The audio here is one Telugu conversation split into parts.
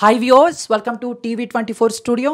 Hi viewers welcome to TV twenty four studio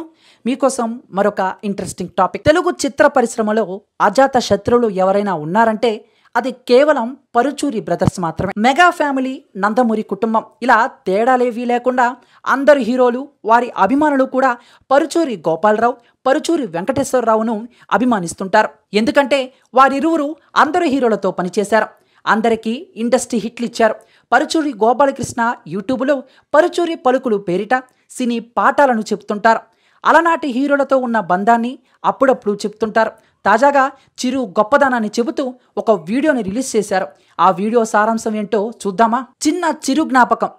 మీకోసం మరొక ఇంట్రెస్టింగ్ టాపిక్ తెలుగు చిత్ర పరిశ్రమలో అజాత శత్రువులు ఎవరైనా ఉన్నారంటే అది కేవలం పరుచూరి బ్రదర్స్ మాత్రమే. మెగా ఫ్యామిలీ నందమూరి కుటుంబం. ఇలా తేడాలేవీ లేకుండా అందరు హీరోలు వారి అభిమానులు కూడా పరుచూరి గోపాలరావు పరుచూరి వెంకటేశ్వరరావును అభిమానిస్తుంటారు. ఎందుకంటే వారిరువురు అందరు హీరోలతో పనిచేశారు. అందరికీ ఇండస్ట్రీ హిట్లు ఇచ్చారు. పరుచూరి గోపాలకృష్ణ యూట్యూబ్లో పరుచూరి పలుకులు పేరిట సినీ పాఠాలను చెప్తుంటారు అలనాటి హీరోలతో ఉన్న బంధాన్ని అప్పుడప్పుడు చెప్తుంటారు తాజాగా చిరు గొప్పదనాన్ని చెబుతూ ఒక వీడియోని రిలీజ్ చేశారు. ఆ వీడియో సారాంశం ఏంటో చూద్దామా? చిన్న చిరు జ్ఞాపకం.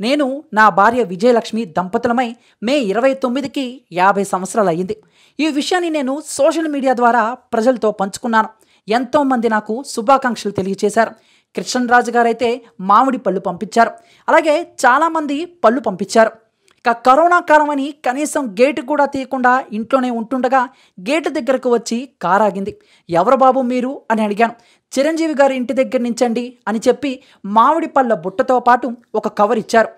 నేను నా భార్య విజయలక్ష్మి దంపతులమై మే ఇరవై తొమ్మిదికి యాభై సంవత్సరాలు అయ్యింది ఈ విషయాన్ని నేను సోషల్ మీడియా ద్వారా ప్రజలతో పంచుకున్నాను. ఎంతోమంది నాకు శుభాకాంక్షలు తెలియచేశారు. కృష్ణరాజు గారైతే మామిడి పళ్ళు పంపించారు. అలాగే చాలామంది పళ్ళు పంపించారు. ఇక కరోనా కాలం అని కనీసం గేటు కూడా తీయకుండా ఇంట్లోనే ఉంటుండగా గేటు దగ్గరకు వచ్చి కారాగింది. ఎవరు బాబు మీరు? అని అడిగాను. చిరంజీవి గారి ఇంటి దగ్గర నుంచండి అని చెప్పి మామిడి పళ్ళ బుట్టతో పాటు ఒక కవర్ ఇచ్చారు.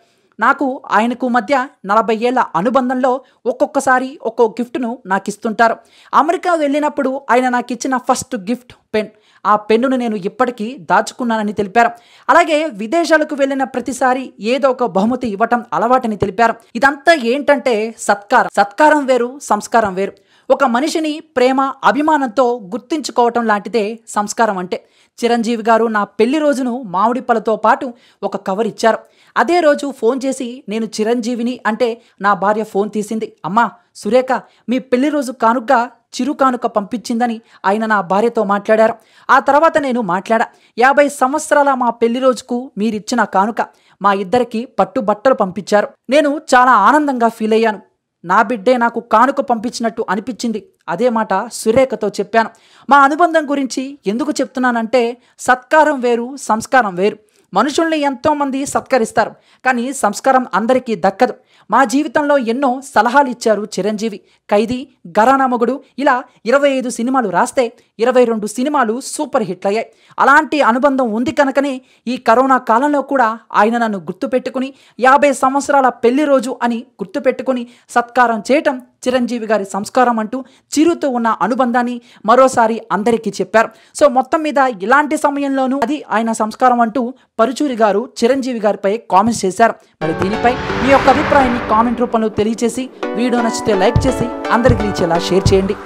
నాకు ఆయనకు మధ్య నలభై ఏళ్ళ అనుబంధంలో ఒక్కొక్కసారి ఒక్కో గిఫ్ట్ను నాకు ఇస్తుంటారు అమెరికా వెళ్ళినప్పుడు ఆయన నాకు ఇచ్చిన ఫస్ట్ గిఫ్ట్ పెన్. ఆ పెన్నును నేను ఇప్పటికీ దాచుకున్నానని తెలిపారు. అలాగే విదేశాలకు వెళ్ళిన ప్రతిసారి ఏదో ఒక బహుమతి ఇవ్వటం అలవాటని తెలిపారు. ఇదంతా ఏంటంటే సత్కారం. సత్కారం వేరు సంస్కారం వేరు. ఒక మనిషిని ప్రేమ అభిమానంతో గుర్తించుకోవటం లాంటిదే సంస్కారం అంటే. చిరంజీవి గారు నా పెళ్ళి రోజును మామిడి పళ్ళతో పాటు ఒక కవర్ ఇచ్చారు. అదే రోజు ఫోన్ చేసి నేను చిరంజీవిని అంటే నా భార్య ఫోన్ తీసింది. అమ్మా సురేఖ మీ పెళ్ళి రోజు కానుగ్గా చిరు కానుక పంపించిందని ఆయన నా భార్యతో మాట్లాడారు. ఆ తర్వాత నేను మాట్లాడా యాభై సంవత్సరాల మా పెళ్ళి రోజుకు మీరిచ్చిన కానుక మా ఇద్దరికి పట్టు బట్టలు పంపించారు. నేను చాలా ఆనందంగా ఫీల్ అయ్యాను. నా బిడ్డే నాకు కానుక పంపించినట్టు అనిపించింది. అదే మాట సురేఖతో చెప్పాను. మా అనుబంధం గురించి ఎందుకు చెప్తున్నానంటే సత్కారం వేరు సంస్కారం వేరు. మనుషుల్ని ఎంతోమంది సత్కరిస్తారు కానీ సంస్కారం అందరికీ దక్కదు. మా జీవితంలో ఎన్నో సలహాలు ఇచ్చారు చిరంజీవి. ఖైదీ గరానా మొగుడు ఇలా ఇరవై ఐదు సినిమాలు రాస్తే ఇరవై రెండు సినిమాలు సూపర్ హిట్లయ్యాయి. అలాంటి అనుబంధం ఉంది కనుకనే ఈ కరోనా కాలంలో కూడా ఆయన నన్ను గుర్తుపెట్టుకుని యాభై సంవత్సరాల పెళ్ళి రోజు అని గుర్తుపెట్టుకుని సత్కారం చేయటం చిరంజీవి గారి సంస్కారం అంటూ చిరుతో ఉన్న అనుబంధాన్ని మరోసారి అందరికీ చెప్పారు. సో మొత్తం మీద ఇలాంటి సమయంలోనూ అది ఆయన సంస్కారం అంటూ పరుచూరి గారు చిరంజీవి గారిపై కామెంట్స్ చేశారు. మరి దీనిపై మీ యొక్క అభిప్రాయాన్ని కామెంట్ రూపంలో తెలియజేసి వీడియో నచ్చితే లైక్ చేసి అందరికీ ఇచ్చేలా షేర్ చేయండి.